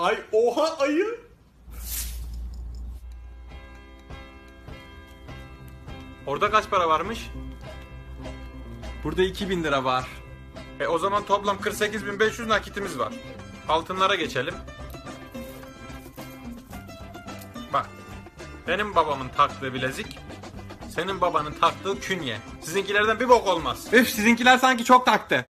Ay Oha ayı. Orada kaç para varmış? Burada 2000 lira var. E o zaman toplam 48.500 nakitimiz var. Altınlara geçelim. Bak. Benim babamın taktığı bilezik. Senin babanın taktığı künye. Sizinkilerden bir bok olmaz. Üf sizinkiler sanki çok taktı.